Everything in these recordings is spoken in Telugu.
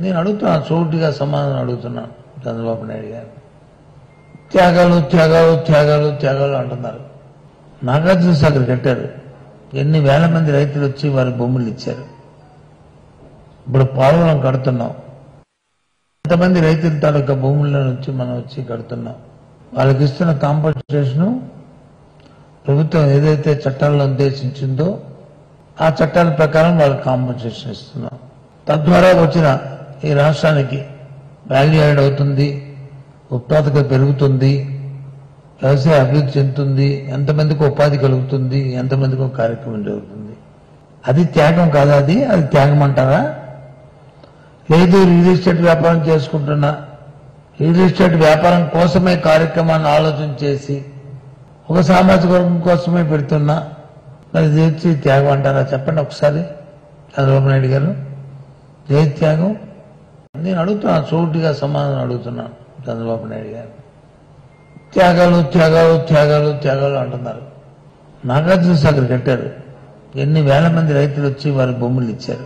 నేను అడుగుతున్నాను సూటిగా సమాధానం అడుగుతున్నాను చంద్రబాబు నాయుడు గారు. త్యాగాలు త్యాగాలు త్యాగాలు త్యాగాలు అంటున్నారు. నాగార్జున సాగర్ కట్టారు. ఎన్ని వేల మంది రైతులు వచ్చి వారి భూములు ఇచ్చారు. ఇప్పుడు పోలవరం కడుతున్నాం. ఎంతమంది రైతుల తాలూకా భూముల్లో నుంచి మనం వచ్చి కడుతున్నాం. వాళ్ళకి ఇస్తున్న కాంపన్సేషన్ ప్రభుత్వం ఏదైతే చట్టాల్లో ఉద్దేశించిందో ఆ చట్టాల ప్రకారం వాళ్ళకి కాంపన్సేషన్ ఇస్తున్నాం. తద్వారా వచ్చిన ఈ రాష్ట్రానికి వాల్యూ యాడ్ అవుతుంది ఉత్పాదక పెరుగుతుంది వ్యవసాయ అభివృద్ధి చెందుతుంది ఎంతమందికి ఉపాధి కలుగుతుంది ఎంతమందికి ఒక కార్యక్రమం జరుగుతుంది. అది త్యాగం కాదా అది? అది త్యాగం అంటారా? లేదు రియల్ ఎస్టేట్ వ్యాపారం చేసుకుంటున్నా రియల్ ఎస్టేట్ వ్యాపారం కోసమే కార్యక్రమాన్ని ఆలోచన చేసి ఒక సామాజిక వర్గం కోసమే పెడుతున్నా మరి చేసి త్యాగం అంటారా? చెప్పండి ఒకసారి చంద్రబాబు నాయుడు గారు. ఏ త్యాగం. నేను అడుగుతున్నాను సూటిగా సమాధానం అడుగుతున్నాను చంద్రబాబు నాయుడు గారు. త్యాగాలు త్యాగాలు త్యాగాలు త్యాగాలు అంటున్నారు. నాగార్జున సాగర్ కట్టారు. ఎన్ని వేల మంది రైతులు వచ్చి వారి భూములు ఇచ్చారు.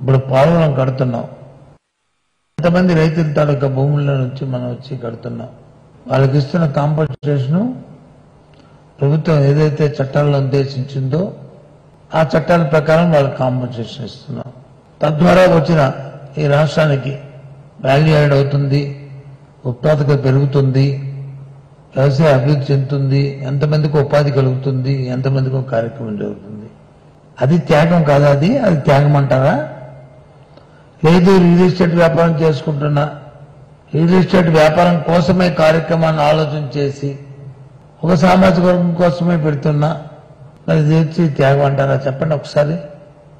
ఇప్పుడు పోలవరం కడుతున్నాం. ఎంతమంది రైతుల తాలూకా భూముల్లో నుంచి మనం వచ్చి కడుతున్నాం. వాళ్ళకి ఇస్తున్న కాంపన్సేషన్ ప్రభుత్వం ఏదైతే చట్టాలను ఉద్దేశించిందో ఆ చట్టాల ప్రకారం వాళ్ళకి కాంపన్సేషన్ ఇస్తున్నాం. తద్వారా వచ్చిన ఈ రాష్ట్రానికి వాల్యూ యాడ్ అవుతుంది ఉత్పాదక పెరుగుతుంది వ్యవసాయ అభివృద్ధి చెందుతుంది ఎంతమందికి ఉపాధి కలుగుతుంది ఎంతమందికి కార్యక్రమం జరుగుతుంది. అది త్యాగం కాదా అది? అది త్యాగం అంటారా లేదు రియల్ ఎస్టేట్ వ్యాపారం చేసుకుంటున్నా రియల్ ఎస్టేట్ వ్యాపారం కోసమే కార్యక్రమాన్ని ఆలోచన చేసి ఒక సామాజిక వర్గం కోసమే పెడుతున్నా మరి చేసి త్యాగం అంటారా? చెప్పండి ఒకసారి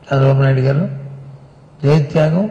చంద్రబాబు నాయుడు గారు. ఏ త్యాగం.